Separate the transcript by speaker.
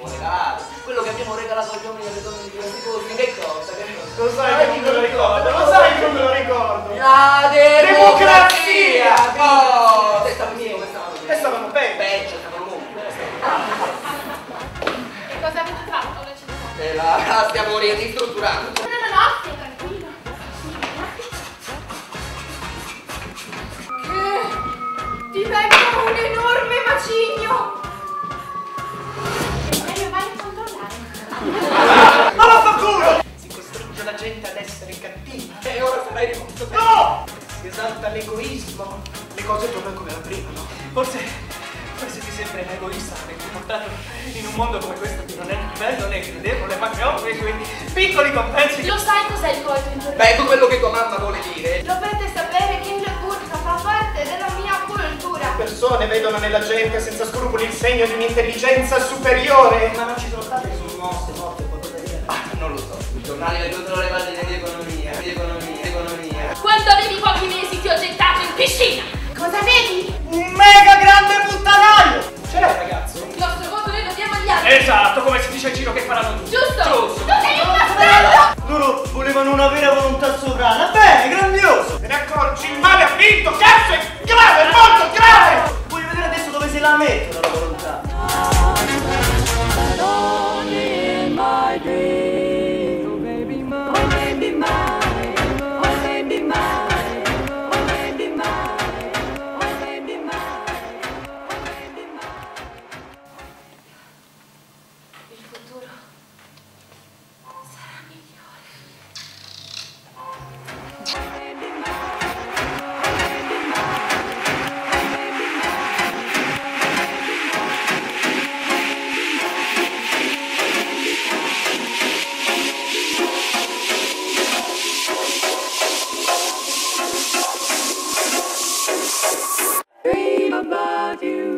Speaker 1: abbiamo regalato, quello che abbiamo regalato agli uomini e alle donne di questi posti, che cosa? Che cosa? Lo sai che non lo ricordo, lo sai che non
Speaker 2: lo ricordo!
Speaker 1: La democrazia! Oh! E stavano meglio, e stavano peggio! Peggio, eh, stavano molto!
Speaker 3: E cosa avete fatto?
Speaker 1: Eh, stiamo ristrutturando!
Speaker 3: No, no, no,
Speaker 1: te.
Speaker 2: No! Si esalta l'egoismo. Le cose tornano come era prima, no?
Speaker 4: Forse. Forse ti sembra un egoista perché ti portato in un mondo come questo che non è bello né gradevole, ma che offre quei piccoli compensi.
Speaker 3: Lo sai cos'è il coito interno? Beh, ecco quello
Speaker 1: che tua mamma vuole dire.
Speaker 3: Dovete sapere che il burka fa parte della mia cultura.
Speaker 2: persone vedono nella gente senza scrupoli il segno di un'intelligenza superiore.
Speaker 3: About you.